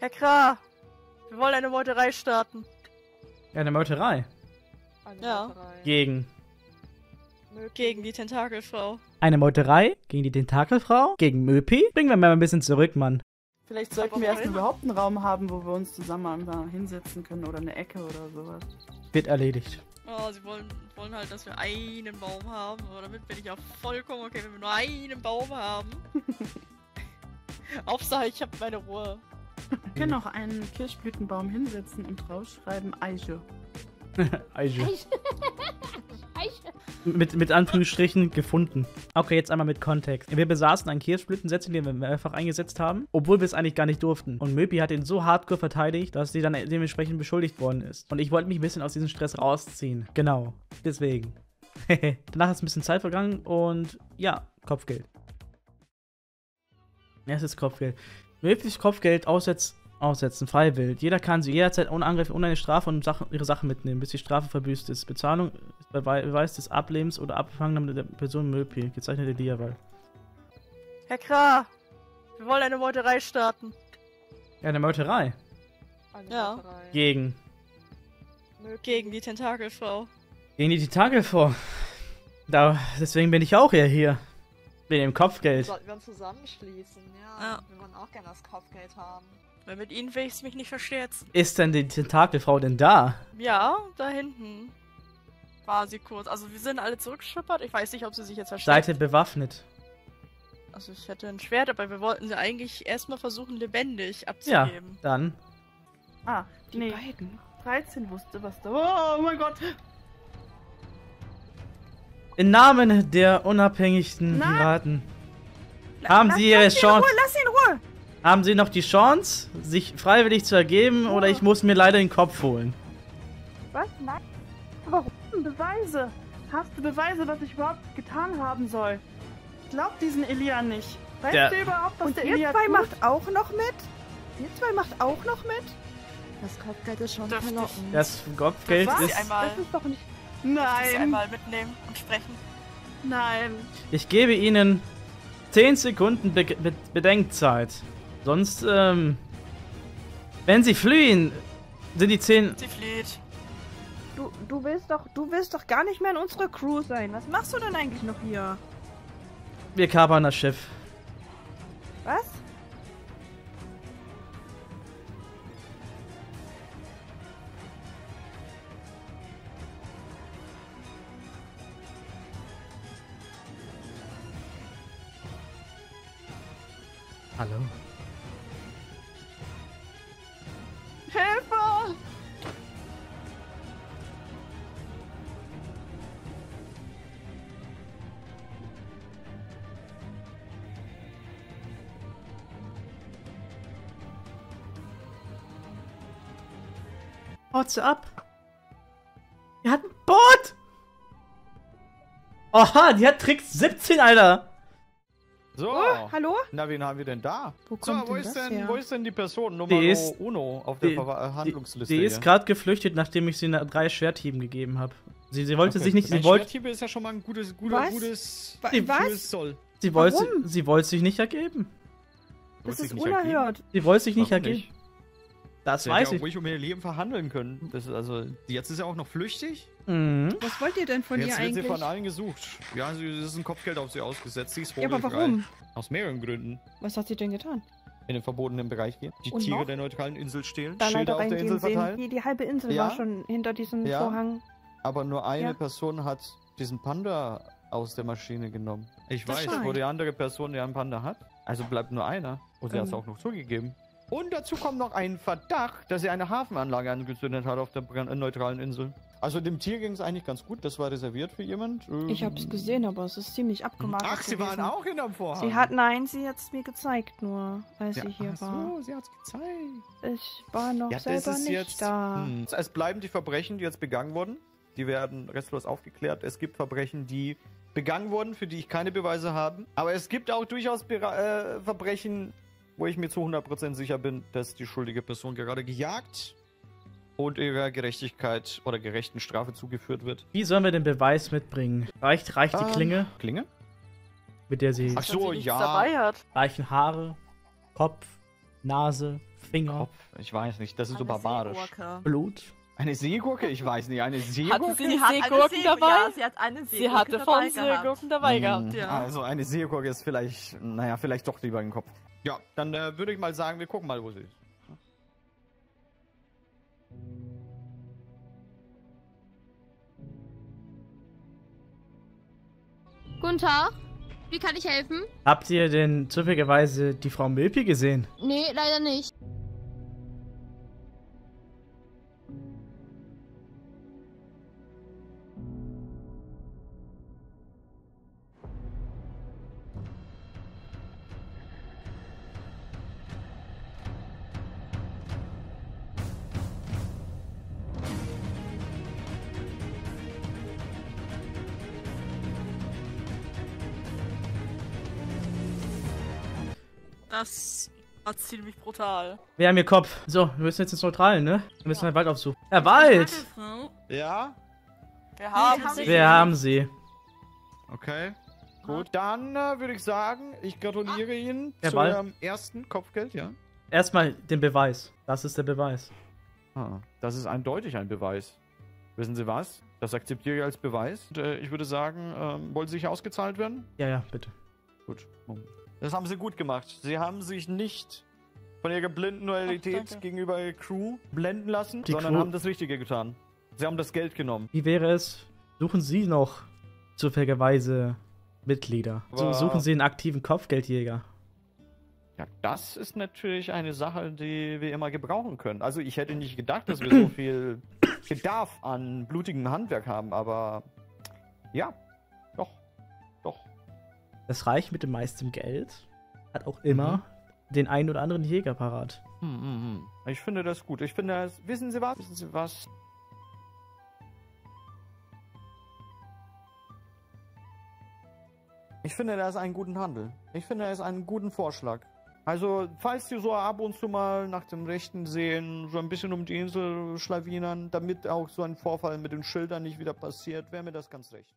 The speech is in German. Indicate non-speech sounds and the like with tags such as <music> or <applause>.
Herr Kra, wir wollen eine Meuterei starten. Ja, eine Meuterei. Eine Ja. Meuterei. Gegen. Gegen die Tentakelfrau. Eine Meuterei gegen die Tentakelfrau? Gegen Möpi? Bringen wir mal ein bisschen zurück, Mann. Vielleicht sollten wir erstmal warum? überhaupt einen Raum haben, wo wir uns zusammen mal hinsetzen können oder eine Ecke oder sowas. Wird erledigt. Oh, sie wollen, wollen halt, dass wir einen Baum haben. Aber damit bin ich auch vollkommen okay, wenn wir nur einen Baum haben. <laughs> Hauptsache, ich habe meine Ruhe. Wir können auch einen Kirschblütenbaum hinsetzen und draufschreiben <laughs> Eiche. Eiche. Mit, mit Anführungsstrichen gefunden. Okay, jetzt einmal mit Kontext. Wir besaßen einen Kirschblütensetzer, den wir mehrfach eingesetzt haben, obwohl wir es eigentlich gar nicht durften. Und Möpi hat ihn so hardcore verteidigt, dass sie dann dementsprechend beschuldigt worden ist. Und ich wollte mich ein bisschen aus diesem Stress rausziehen. Genau. Deswegen. <laughs> Danach ist ein bisschen Zeit vergangen und ja, Kopfgeld. Erstes Kopfgeld. Möpis Kopfgeld aussetz, aussetzen, freiwillig. Jeder kann sie jederzeit ohne Angriff, ohne eine Strafe und Sachen, ihre Sachen mitnehmen, bis die Strafe verbüßt ist. Bezahlung ist bei Be- Beweis des Ablebens oder Abgefangenen der Person Möpi. Gezeichnete Diawahl. Herr Kra, wir wollen eine Meuterei starten. Ja, eine Meuterei. Eine Ja. Meuterei. Gegen. Gegen die Tentakelfrau. Gegen die Tentakel vor. Da, deswegen bin ich auch eher hier. Wegen dem Kopfgeld. Sollten wir uns zusammenschließen, ja. Ja. Wir wollen auch gerne das Kopfgeld haben. Weil mit ihnen will ich mich nicht versterzen. Ist denn die Tentakelfrau denn da? Ja, da hinten. War sie kurz. Also wir sind alle zurückgeschippert. Ich weiß nicht, ob sie sich jetzt versteckt. Seid ihr bewaffnet? Also ich hätte ein Schwert, aber wir wollten sie eigentlich erstmal versuchen, lebendig Ja, abzugeben. dann. Ah, Die nee. beiden. 13 wusste was da. Oh mein Gott. Im Namen der unabhängigen Nein. Piraten. Haben Sie Ihre Chance. Lass ihn in Ruhe! Haben Sie noch die Chance, sich freiwillig zu ergeben, oder ich muss mir leider den Kopf holen? Was? Nein. Warum? Beweise. Hast du Beweise, was ich überhaupt getan haben soll? Ich glaub diesen Elia nicht. Weißt Der- du überhaupt, was Und der ihr Elia zwei tut? macht auch noch mit? Ihr zwei macht auch noch mit? Das Kopfgeld ist schon ich- verlockend. Das Kopfgeld Was? ist. Das ist doch nicht... Nein. Nein, einmal mitnehmen und sprechen. nein. Ich gebe Ihnen 10 Sekunden Be Be Bedenkzeit. Sonst, ähm. Wenn Sie fliehen, sind die 10. Sie flieht. Du, du willst doch, du willst doch gar nicht mehr in unserer Crew sein. Was machst du denn eigentlich noch hier? Wir kapern das Schiff. Was? Hallo. Hilfe! Haut's ab. Die hat ein Boot! Oha, die hat Trick 17, Alter! So, Oh, hallo? na, wen haben wir denn da? Wo So, kommt wo denn ist das denn, her? wo ist denn die Person Nummer Die ist- uno auf der die- äh, Handlungsliste? Die ist hier? gerade geflüchtet, nachdem ich sie drei Schwerthieben gegeben habe. Sie, sie wollte Okay. sich nicht, Ein sie wollte, Schwerthiebe ist ja schon mal ein gutes, gutes, Was? gutes, Die- was? gutes Soll. sie wollte, Warum? sie wollte sich nicht ergeben. Das ist nicht ergeben? unerhört. Sie wollte sich nicht Warum ergeben. nicht? Das Sie weiß ja ich. ruhig um ihr Leben verhandeln können. Das ist also, jetzt ist er auch noch flüchtig. Mhm. Was wollt ihr denn von jetzt ihr wird sie eigentlich? von allen gesucht. Ja, sie, es ist ein Kopfgeld auf sie ausgesetzt. Sie ist Ja, aber warum? Aus mehreren Gründen. Was hat sie denn getan? In den verbotenen Bereich gehen. Die Und Tiere noch? der neutralen Insel stehlen. Da Schilder auf der Insel verteilen. Die, die halbe Insel Ja. war schon hinter diesem Ja. Vorhang. Aber nur eine Ja. Person hat diesen Panda aus der Maschine genommen. Ich Das weiß, wo die andere Person, der einen Panda hat. Also bleibt nur einer. Und sie hat es Ähm. auch noch zugegeben. Und dazu kommt noch ein Verdacht, dass er eine Hafenanlage angezündet hat auf der äh, neutralen Insel. Also dem Tier ging es eigentlich ganz gut. Das war reserviert für jemand. Ähm, Ich hab's gesehen, aber es ist ziemlich abgemagert Ach, sie waren gewesen. auch in dem Vorhang. Sie hat, nein, sie hat's mir gezeigt nur, als ja, sie hier ach war. so, sie hat's gezeigt. Ich war noch Ja, das selber ist nicht jetzt. da. Hm. Es bleiben die Verbrechen, die jetzt begangen wurden. Die werden restlos aufgeklärt. Es gibt Verbrechen, die begangen wurden, für die ich keine Beweise habe. Aber es gibt auch durchaus Bera äh, Verbrechen, wo ich mir zu 100% sicher bin, dass die schuldige Person gerade gejagt und ihrer Gerechtigkeit oder gerechten Strafe zugeführt wird. Wie sollen wir den Beweis mitbringen? Reicht, reicht die Ähm, Klinge, Klinge? mit der sie Ach so, sie ja. dabei hat. reichen Haare, Kopf, Nase, Finger, Kopf. Ich weiß nicht, das ist so Eine barbarisch. Seegurke. Blut. Eine Seegurke? Ich weiß nicht. Eine Seegurke? Hatte sie nicht hat eine Seegurken See- dabei? Ja, sie hat eine Seegurke Sie hatte dabei von gehabt. Seegurken dabei Hm, gehabt. ja. Also eine Seegurke ist vielleicht, naja, vielleicht doch lieber im Kopf. Ja, dann äh, würde ich mal sagen, wir gucken mal, wo sie ist. Guten Tag. Wie kann ich helfen? Habt ihr denn zufälligerweise die Frau Milpi gesehen? Nee, leider nicht. Das war ziemlich brutal. Wir haben hier Kopf. So, wir müssen jetzt ins Neutralen, ne? Wir müssen den Wald aufsuchen. Ja, Wald! Ja? Wir haben sie. Wir haben sie. Okay. Gut, dann äh, würde ich sagen, ich gratuliere Ihnen Der zu Ball. Ihrem ersten Kopfgeld, ja? Erstmal den Beweis. Das ist der Beweis. Ah, das ist eindeutig ein Beweis. Wissen Sie was? Das akzeptiere ich als Beweis. Und, äh, ich würde sagen, ähm, wollen Sie sich ausgezahlt werden? Ja, ja, bitte. Gut. Moment. Das haben Sie gut gemacht. Sie haben sich nicht von Ihrer blinden Loyalität danke. gegenüber der Crew blenden lassen, Die sondern Crew- haben das Richtige getan. Sie haben das Geld genommen. Wie wäre es? Suchen Sie noch zufälligerweise Mitglieder? So, Aber- suchen Sie einen aktiven Kopfgeldjäger. Ja, das ist natürlich eine Sache, die wir immer gebrauchen können. Also ich hätte nicht gedacht, dass wir so <clears throat> viel Bedarf an blutigem Handwerk haben, aber ja. Das Reich mit dem meisten Geld hat auch immer den einen oder anderen Jäger parat. Hm, hm, hm. Ich finde das gut. Ich finde das, wissen Sie was? Wissen Sie was? Ich finde das einen guten Handel. Ich finde es einen guten Vorschlag. Also, falls Sie so ab und zu mal nach dem Rechten sehen, so ein bisschen um die Insel schlawinern, damit auch so ein Vorfall mit den Schildern nicht wieder passiert, wäre mir das ganz recht.